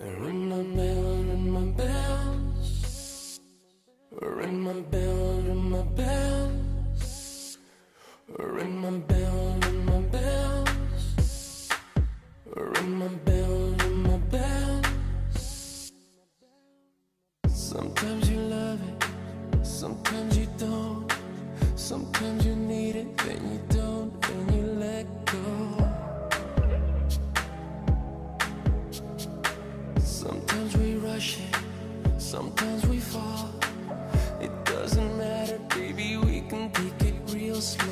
Ring my bell, ring my bells. Ring my bell, ring my bells. Ring my bell, ring my bells. Ring my bell, ring my bells. Sometimes you love it, sometimes you don't. Sometimes you need it, then you don't, then you let go. Sometimes we rush it, sometimes we fall. It doesn't matter, baby, we can take it real slow.